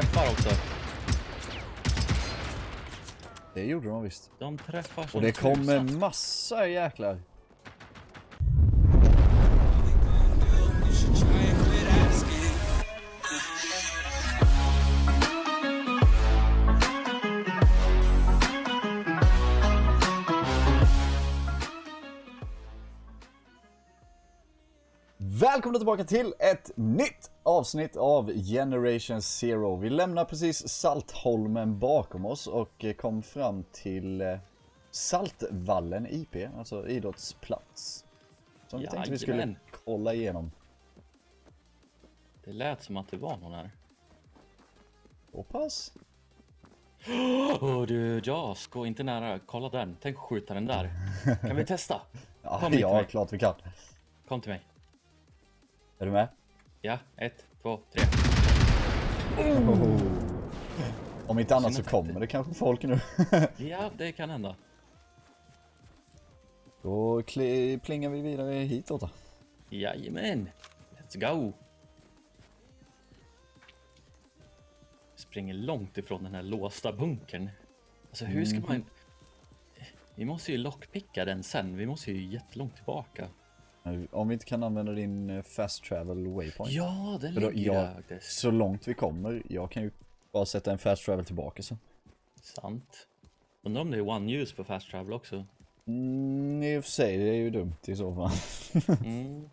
träffar också. Det gjorde de visst. De träffar Och det kommer massa jäklar. Välkomna tillbaka till ett nytt avsnitt av Generation Zero. Vi lämnar precis Saltholmen bakom oss och kom fram till eh, Saltvallen IP, alltså idrottsplats. Som vi tänkte vi skulle Jajamän. kolla igenom. Det lät som att det var någon här. Pass. Åh du, Jas, gå inte nära. Kolla den. Tänk skjuta den där. Kan vi testa? Ja, ja klart vi kan. Kom till mig. Är du med? Ja, ett, två, tre. Om inte annat så kommer det kanske folk nu. Ja, det kan hända. Då plingar vi vidare hitåt då. Jajamän. Let's go. Springer långt ifrån den här låsta bunkern. Alltså hur ska man... Vi måste ju lockpicka den sen. Vi måste ju jättelångt tillbaka. Om vi inte kan använda din eh, fast travel waypoint. Ja, då- ligger jag- där faktiskt. Så långt vi kommer, jag kan ju bara sätta en fast travel tillbaka så. Sant. Undrar om det är one use på fast travel också. Mm, i och för sig, det är ju dumt i så fall. Mm.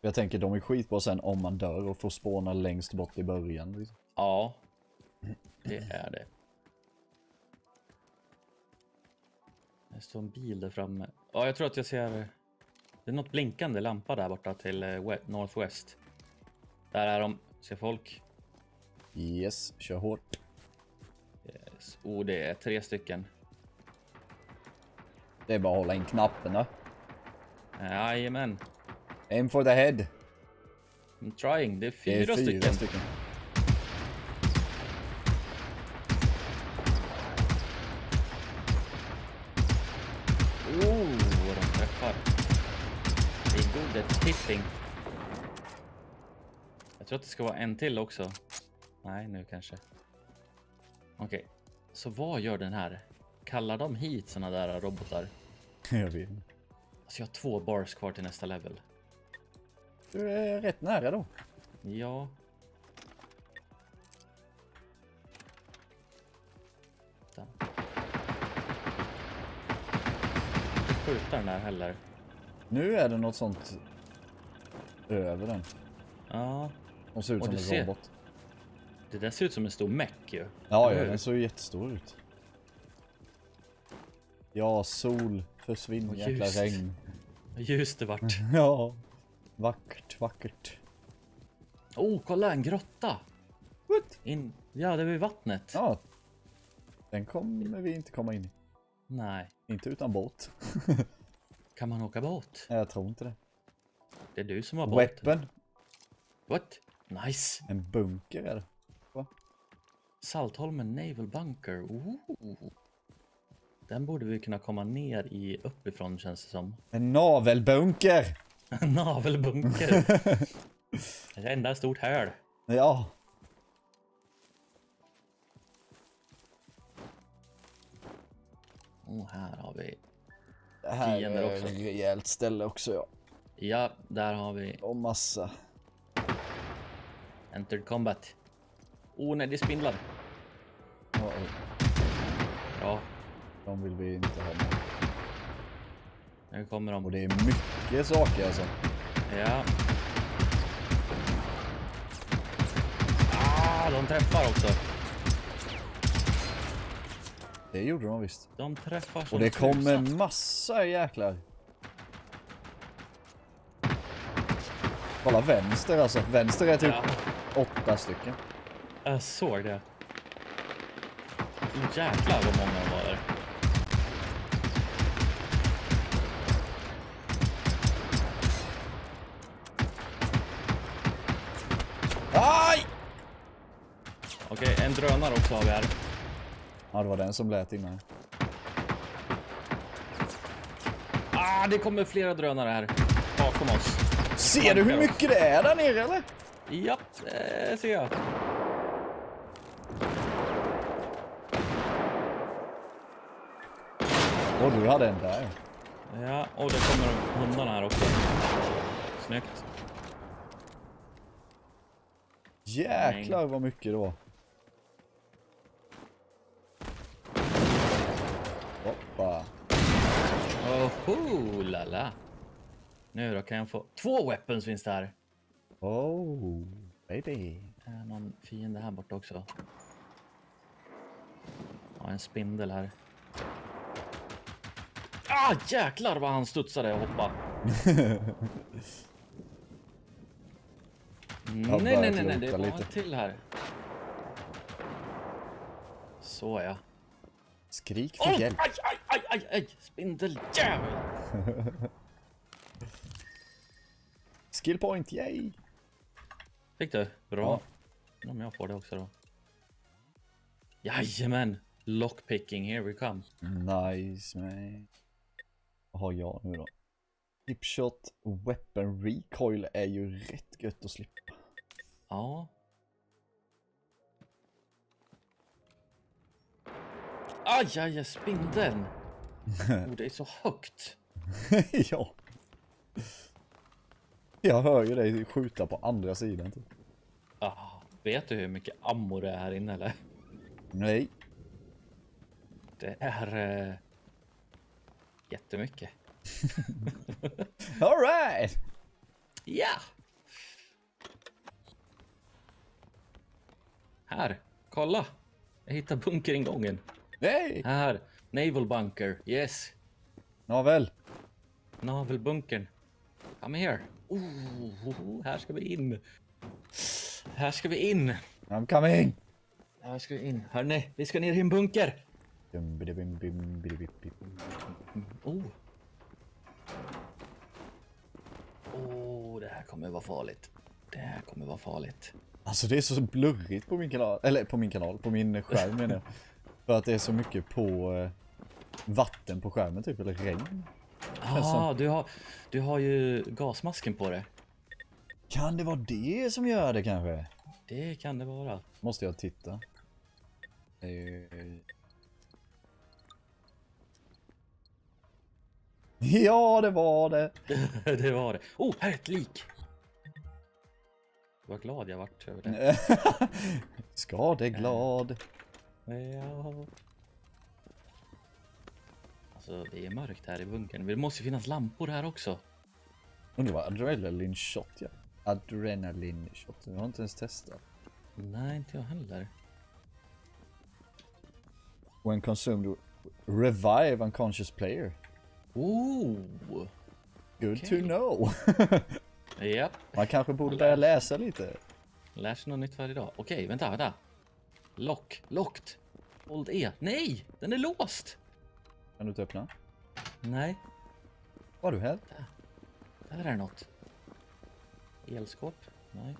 Jag tänker de är skitbra sen om man dör och får spåna längst bort i början. liksom. Ja, det är det. Det står en bil där framme. Ja, jag tror att jag ser... Det är något blinkande lampa där borta till eh, we- Northwest. Där är de. Ser folk. Yes, kör hårt. Yes. Oh, det är tre stycken. Det är bara att hålla in knapparna. Jajamän. Aim for the head. I'm trying. Det är Det fyra, är fyra stycken. stycken. Oh, vad de träffar. Det är tipping. Jag tror att det ska vara en till också. Nej, nu kanske. Okej, så vad gör den här? Kallar de hit såna där robotar? Jag vet inte. Alltså jag har två bars kvar till nästa level. Du är rätt nära då. Ja. Vänta. Inte skjuta den där heller. Nu är det något sånt över den. Ja, De ser ut Och som en ser- robot. det där ser ut som en stor meck ju. Ja, ja, den såg ju jättestor ut. Ja, sol, försvinn, Och jäkla ljust. regn. Vad ljust det vart. Ja, vackert, vackert. Oh, kolla en grotta! What? In... Ja, det är vid vattnet. Ja, den kommer vi inte komma in i. Nej, Inte utan båt. kan man åka båt? Jag tror inte det. Det är du som har båt. Weapon, What? Nice! en bunker är det. Saltholmen Naval Bunker. Ooh. Den borde vi kunna komma ner i uppifrån känns det som. En navelbunker! Navelbunker. Ett enda stort hål. Ja, Oh, här har vi. det här är ett rejält ställe också ja. Ja, där har vi Och massa. Entered Combat. Oh nej, det spindlar. Ja, Ja, de vill vi inte ha med. nu kommer Och de. det är mycket saker alltså. Ja. Ah, de träffar också. Det gjorde de visst. De träffar Och det kommer massa jäklar. Kolla vänster alltså. Vänster är typ Ja, åtta stycken. jag såg det. Jäklar vad många de var där. Aj! Okej, en drönare också har vi här. Ja, det var den som lät innan. Ah, det kommer flera drönare här bakom oss. Ser du hur mycket det är där nere eller? Japp, det ser jag. Och du hade en där. Ja, och det kommer de hundarna här också. Snyggt. Jäklar vad mycket det var. Hoppa. Oho, lala. Nu då kan jag få två weapons finns det här. Oh, baby. Det är någon fiende här borta också. Ja, en spindel här. Ah, jäklar vad han studsade och hoppade. nej, nej, nej, nej, det var lite. en till här. Så ja. Skrik för Oj, hjälp. aj, aj, aj, aj, aj, spindeljävel. Skill point, yay! Fick du? Bra. Om jag får det också då. Jajamän! Lockpicking, here we come. Nice man. Vad har jag nu då? Slipshot weapon recoil är ju rätt gött att slippa. Ja. Aj, aj, aj, spindeln! Oh, det är så högt. ja. Jag hör ju dig skjuta på andra sidan. Typ. Ah, vet du hur mycket ammo det är här inne eller? Nej. Det är... Eh, jättemycket. Alright! Ja! Här, kolla! Jag hittar bunkeringången. Nej! Här, Naval Bunker, yes. Nåväl. Navelbunkern. Come here. Oh, här ska vi in. Här ska vi in. I'm coming! Här ska vi in. Hörni, vi ska ner i en bunker. Oh. Oh, det här kommer vara farligt. Det här kommer vara farligt. Alltså det är så blurrigt på min kanal, eller på min kanal, på min skärm menar jag. För att det är så mycket på eh, vatten på skärmen typ, eller regn. Ah, du har, du har ju gasmasken på dig. Kan det vara det som gör det kanske? Det kan det vara. Måste jag titta. Ja, det var det. det var det. Oh, här är ett lik. Vad glad jag vart över det. Skadeglad. Ja. Alltså, det är mörkt här i bunkern. Det måste ju finnas lampor här också. Undrar vad adrenalin shot ja. Adrenalin shot. Jag har inte ens testat. Nej, inte jag heller. When consumed revive unconscious player. Oh! Good Okej. to know. Japp, Man kanske borde börja läsa lite. lär sig något nytt varje dag. Okej, vänta, vänta. Lock, locked. Hold E. Nej, den är låst. Kan du inte öppna? Nej, Var du här? där är något. Elskåp? Nej.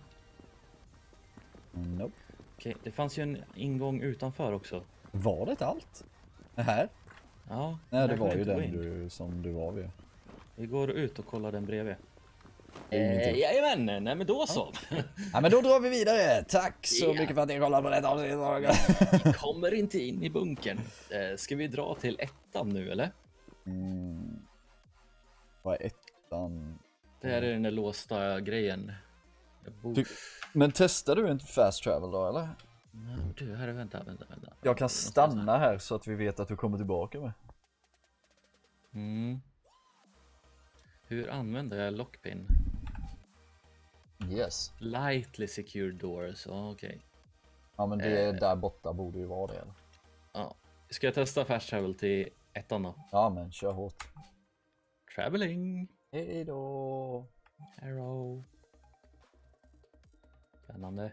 Nope. Okej, det fanns ju en ingång utanför också. Var det allt? Det här? Ja, Nej, det var ju den du, som du var vid. Vi går ut och kollar den bredvid. Eh, jajamän, nej men då så. Ja men då drar vi vidare. Tack så Ja. mycket för att ni kollade på detta avsnitt. Vi kommer inte in i bunkern. Eh, ska vi dra till ettan nu eller? Mm. Vad är ettan? Det här är den där låsta grejen. Bor... Du- Men testar du inte fast travel då eller? Nej, du, här, vänta, vänta, vänta. Jag kan stanna här så att vi vet att du kommer tillbaka med. Mm. Hur använder jag lockpin? Yes. Lightly secured doors, ja, okej. Ja men det Eh. där borta borde ju vara det. Eller? Ja. Ska jag testa fast travel till ettan då? Ja men kör hårt. Traveling! Hej då. Arrow. Spännande.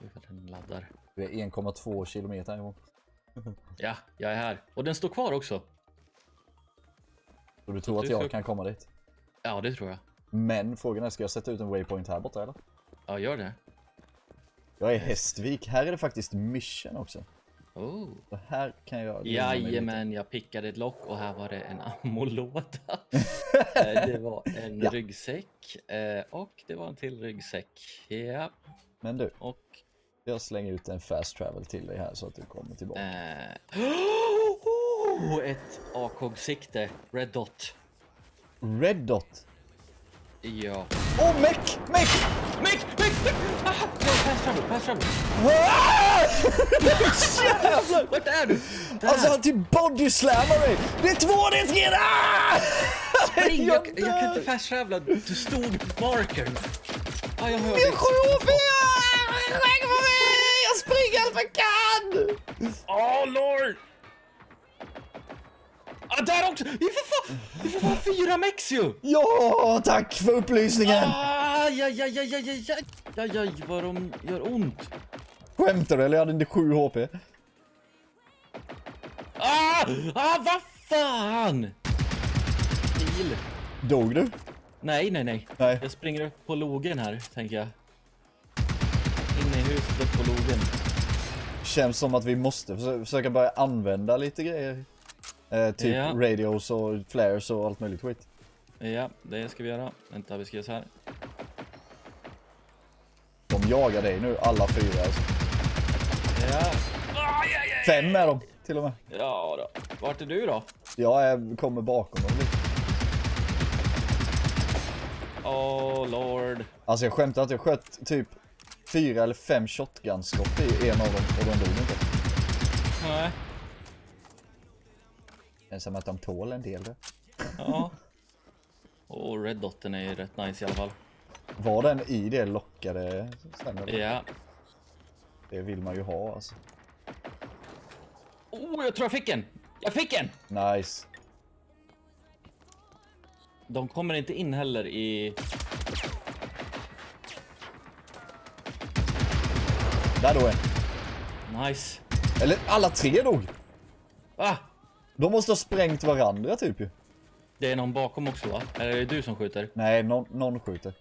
Gud den laddar. Du är 1,2 kilometer gång. Ja, jag är här. Och den står kvar också. Så du tror att jag kan komma dit? Ja, det tror jag. Men frågan är, ska jag sätta ut en waypoint här borta eller? Ja, gör det. Jag är Hästvik, här är det faktiskt mission också. Oh. Så här kan jag... Jajamän, jag pickade ett lock och här var det en ammolåda. Eh, det var en Ja. ryggsäck eh, och det var en till ryggsäck. Ja, Men du, och jag slänger ut en fast travel till dig här så att du kommer tillbaka. eh, oh, ett AKG-sikte, Red Dot. Red Dot. Ja. Åh, oh, meck! Meck! Mick, Mick, Mick! Ah, ja, fast travel, fast travel. Jävlar! Vart är du? Där! Alltså han typ bodyslammar mig! Det är två, det är tre! Ah! Spring! Jag, jag kan dör. inte fast travela. Du stod markern. Ah, jag hör Det är dig. sju HP! Skägg på mig! Jag springer allt jag kan! Åh, lord! Ah, där också! Vi får fan, vi får fan fyra mex ju! Ja, tack för upplysningen! Aj, aj, aj, aj, aj, aj, aj, aj, vad de gör ont. Skämtar du eller? Jag hade inte 7 HP. Ah, ah, vad fan! Bil. Dog du? Nej, nej, nej, nej. Jag springer upp på logen här, tänker jag. Inne i huset upp på logen. Känns som att vi måste försöka börja använda lite grejer. Eh, typ Ja. radios och flares och allt möjligt skit. Ja, det ska vi göra. Vänta, vi ska göra så här. De jagar dig nu, alla fyra alltså. Ja. Fem är de till och med. Ja då. Vart är du då? Jag kommer bakom dem lite. Oh lord. Alltså jag skämtar att jag sköt typ fyra eller fem shotgun-skott i en av dem och de dog inte. Nej. Är som att de tål en del. Ja. Och red dotten är ju rätt nice i alla fall. Var den i det lockade eller? Ja. Det vill man ju ha alltså. Oh, jag tror jag fick en! Jag fick en! Nice. De kommer inte in heller i... Där då en. Nice. Eller alla tre dog. Ah! De måste ha sprängt varandra typ ju. Det är någon bakom också va? Eller är det du som skjuter? Nej, någon, någon skjuter.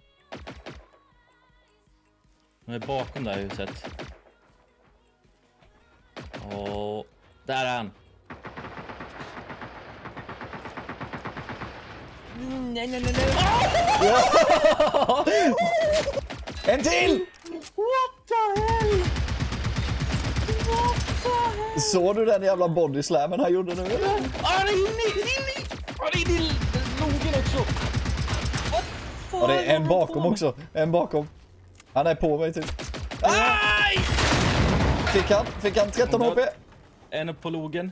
De är bakom det här huset. Och där är han. Nej, nej, nej, nej. En till! What the hell? What? Såg du den jävla bodyslammen han gjorde nu eller? Ah, Han är inne i, i, han är inne i logen också. Och det är en bakom också. En bakom. Han är på mig typ. Aj! Fick han? Fick han 13 Hon HP? En upp på logen.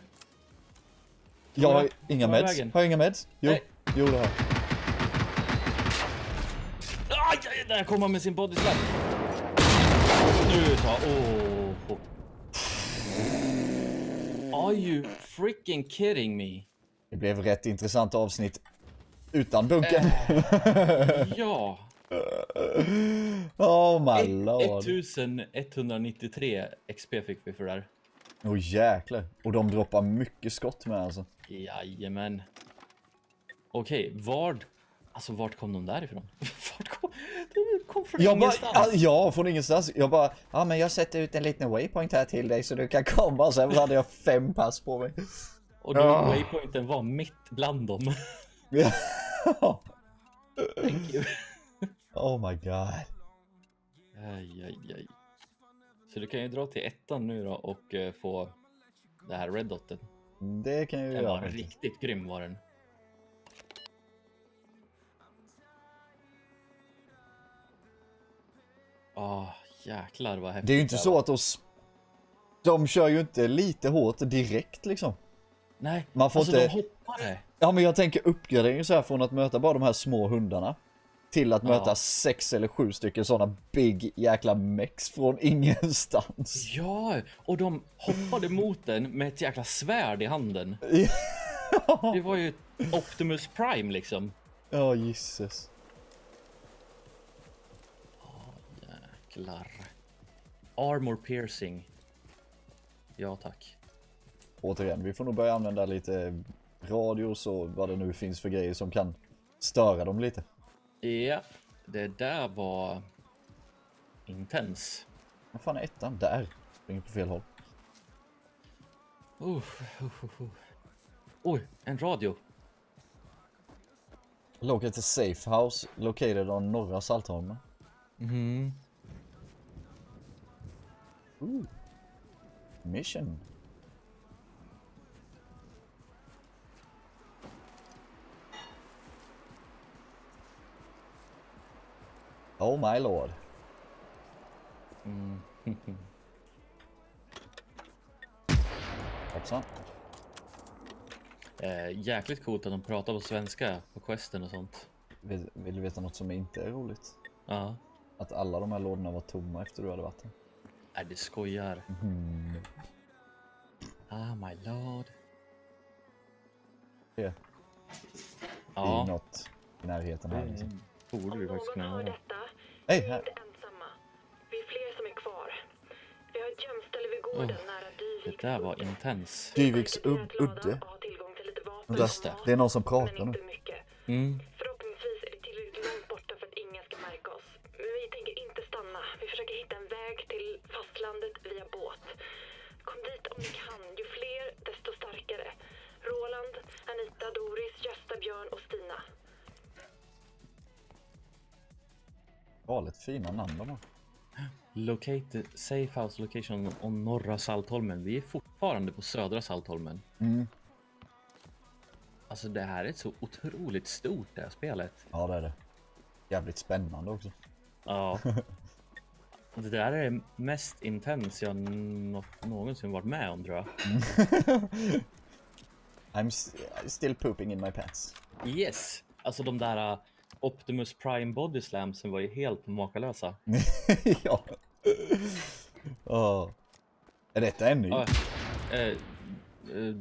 Jag har inga meds. vägen? Har jag inga meds? Jo. Nej. Jo det har jag. Aj, aj, där kommer han med sin body slam. Nu tar... Åh. Are you freaking kidding me? Det blev rätt intressant avsnitt. Utan bunken. Ja. oh my lord. 1193 XP fick vi för det här. Åh oh, jäklar. Och de droppar mycket skott med alltså. Jajamän. Okej, vart... Alltså vart kom de därifrån? Vart kom... De kom från Jag bara, ingenstans. ja, ja, från ingenstans. Jag bara, ja men jag sätter ut en liten waypoint här till dig så du kan komma. Sen hade jag fem pass på mig. Och du, Ja. waypointen var mitt bland dem. Ja. Thank you. oh my god. Aj, aj, aj. Så du kan ju dra till ettan nu då och eh, få det här red dotten. Det kan jag ju Den var göra. riktigt grym var den. Ah, jäklar vad häftigt Det är ju inte så att de... De kör ju inte lite hårt direkt liksom. Nej, man får alltså inte- de hoppade. Ja men jag tänker uppgradering så här från att möta bara de här små hundarna. Till att Ja. möta sex eller sju stycken sådana big jäkla mex från ingenstans. Ja, och de hoppade mot den med ett jäkla svärd i handen. Det var ju Optimus Prime liksom. Ja gisses. Jäklar. Armor piercing. Ja tack. Återigen, vi får nog börja använda lite radios och vad det nu finns för grejer som kan störa dem lite. Ja, det där var intens. Vad fan är ettan? Där. Springer på fel håll. Uh, uh, uh. Oj, en radio. Locate a safe house located on norra Saltholmen. Mhm. Ooh. Mission. Oh my lord. Mm. Hoppsan. eh, jäkligt coolt att de pratar på svenska på questen och sånt. Vill, vill du veta något som inte är roligt? Ja. Att alla de här lådorna var tomma efter du hade varit här. Nej, det skojar. Mm. Ah, my lord. Det är Ja, något i närheten här liksom. det borde du faktiskt kunna göra. detta, Hej, vi är här. inte ensamma. Vi är fler som är kvar. Vi har ett gömställe vid gården Oh, nära Det Dyvik. där var intens. Dyviks udde. Just det. det är någon som pratar nu. inte mycket. Mm. Fina namn de har. Locate safe house location on norra Saltholmen. Vi är fortfarande på södra Saltholmen. Mm. Alltså det här är så otroligt stort det här spelet. Ja det är det. Jävligt spännande också. Ja. Det där är det mest intens jag nå- någonsin varit med om tror jag. I'm s- still pooping in my pants. Yes! Alltså de där Optimus Prime Body Slamsen var ju helt makalösa. ja. Åh. Är detta en ny? Ja, eh, eh,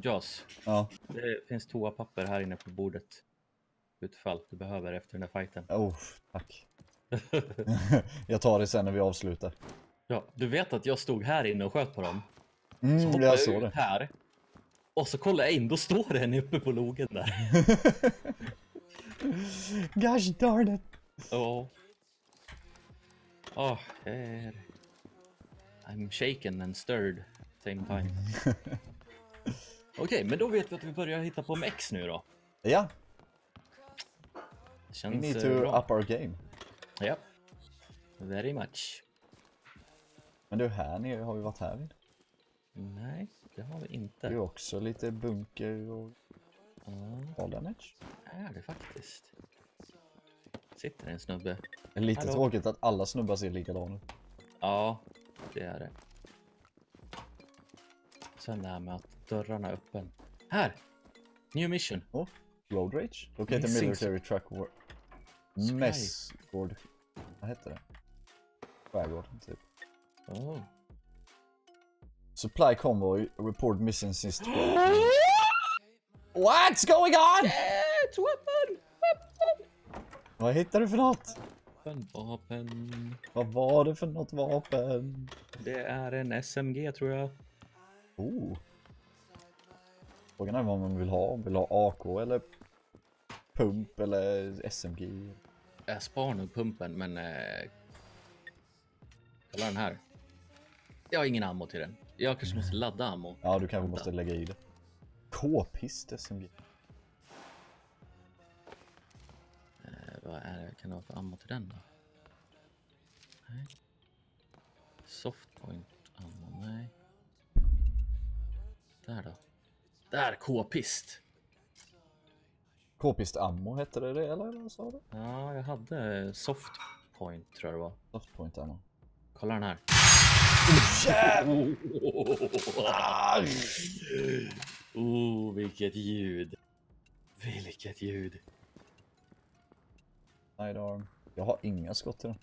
Joss, Ja. det finns toapapper här inne på bordet. Utfall du behöver efter den där fighten. Oh, tack. jag tar det sen när vi avslutar. Ja, du vet att jag stod här inne och sköt på dem. Så Mm, hoppade jag jag ut det. här. Och så kollar jag in, då står det en uppe på logen där. Gosh darn it. Åh, jag är... I'm shaken and stirred same time. Okej, men då vet vi att vi börjar hitta på MX nu då. Ja, Det we känns need eh, to bra. up our game. Ja. Very much. Men du, här nere har vi varit här vid. Nej, det har vi Det är inte. också lite bunker och All damage. är det faktiskt. Sitter en snubbe. Det är lite Hallå? tråkigt att alla snubbar ser likadana ut. Ja, det är det. Sen det här med att dörrarna är öppen. Här! New mission. Oh, road rage? Locate a military truck war... Sky. Messgård. Vad hette det? Skärgården, typ. Oh. Supply convoy report missing since 12. What's going on? It's weapon! Weapon! Vad hittade du för något? Vapen, vapen. Vad var det för något vapen? Det är en SMG tror jag. Oh. Frågan är vad man vill ha. Vill ha AK eller pump eller SMG? Jag spar nog pumpen men... Eh... Kolla den här. Jag har ingen ammo till den. Jag kanske måste ladda ammo. Ja, du kanske måste lägga i det. K-pist SMG. Eh, vad är det? Kan det vara för ammo till den då? Nej. Softpoint ammo, nej. Där då. Där, K-pist. K-pist ammo hette det det eller vad sa du? Ja, jag hade softpoint tror jag det var. Softpoint ammo. Kolla den här. Oh, vilket ljud. Vilket ljud. Sidearm. Jag har inga skott till den.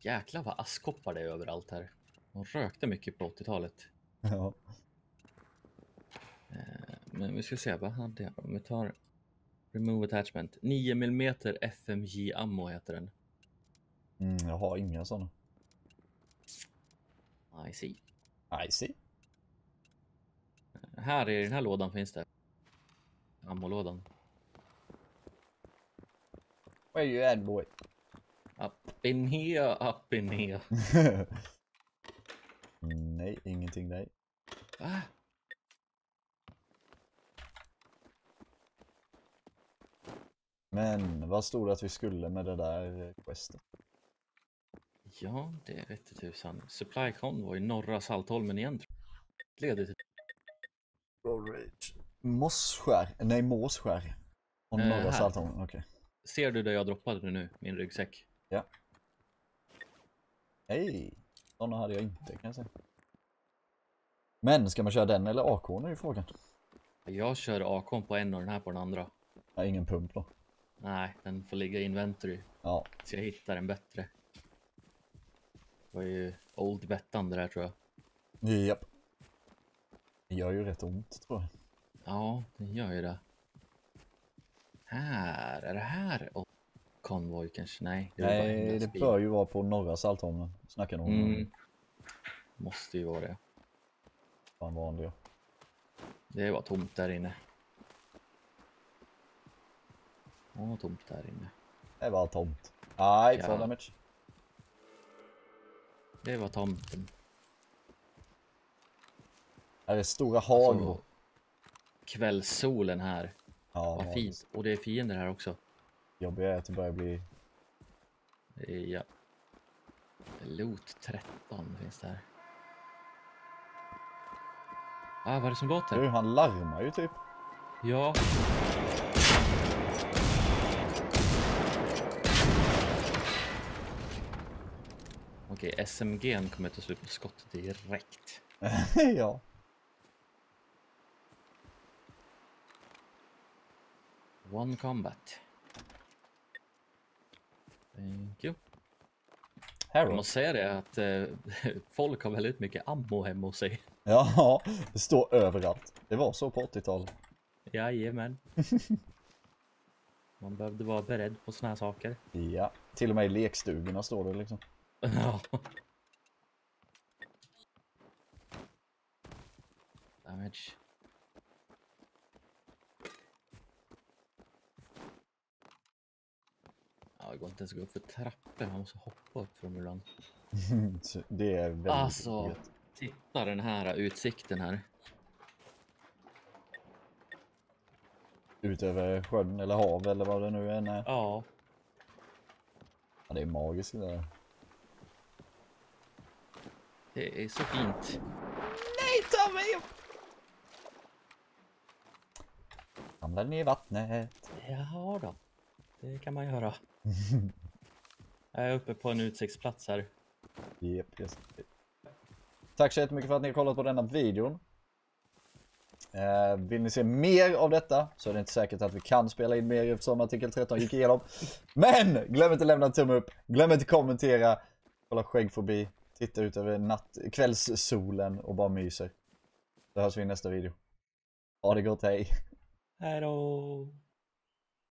Jäklar vad askkoppar det är överallt här. De rökte mycket på 80-talet. Ja. Men vi ska se, vad hade jag? Om vi tar Remove attachment. 9 mm FMJ ammo heter den. Mm, jag har inga sådana. I see. I see. Här i den här lådan finns det. Ammolådan. Where you at boy? Up in here, up in here. Nej, ingenting nej. Ah. Men vad stod det att vi skulle med det där questet? Ja, det vete tusan. Supply Convoy, norra Saltholmen igen. tror jag. Leder till... Road rage. Mossskär, nej Måsskär. Och Eh, norra. Saltholmen, okej. Ser du där jag droppade nu, min ryggsäck? Hej! Sådana hade jag inte kan jag säga. Men ska man köra den eller AK nu är ju frågan. Jag kör AKn på en och den här på den andra. Ja, ingen pump då. Nej, den får ligga i inventory. Ja, Så jag hittar en bättre. Det var ju Old Bettan det där tror jag. japp. Det gör ju rätt ont tror jag. Ja, den gör ju det. Här, är det här Old Convoy kanske? Nej, det Nej, det bör ju vara på norra Saltholmen. Snackar nog om Mm. Måste ju vara det. fan vanliga. Det var tomt där inne. Åh, tomt där inne. Det var tomt. Nej, ja. damage. Det var tomten. Är stora hagor. Så, kvällssolen här. Ja, Vad fint. Och det är fiender här också. Jobbiga är att det börjar bli... Ja. Loot 13 finns där. Ah, vad är det som låter? Du, han larmar ju typ. Ja. Okej, SMG'n kommer ta slut på skottet direkt. ja. One combat. Thank you. Jag Harrow. måste säga det att eh, folk har väldigt mycket ammo hemma hos sig. Ja, det står överallt. Det var så på 80-talet. Jajamän. Man behövde vara beredd på såna här saker. Ja. Till och med i lekstugorna står det liksom. Ja. Damage. Ja, det går inte ens att gå upp för trappor. Man måste hoppa upp från ibland. Det är väldigt Alltså, gött. titta den här utsikten här. Ut över sjön eller hav eller vad det nu än är. Ja, Ja, det är magiskt det där. det är så fint. Nej, ta mig! Ramlar ner i vattnet. Ja då, det kan man göra. Jag är uppe på en utsiktsplats här. Yep, yes. Tack så jättemycket för att ni har kollat på denna videon. Eh, vill ni se mer av detta så är det inte säkert att vi kan spela in mer eftersom artikel 13 gick igenom. Men glöm inte lämna en tumme upp, glöm inte kommentera, kolla skägg förbi, titta ut över natt, kvällssolen och bara myser. Så hörs vi i nästa video. Ha det gott, hej! Hej då!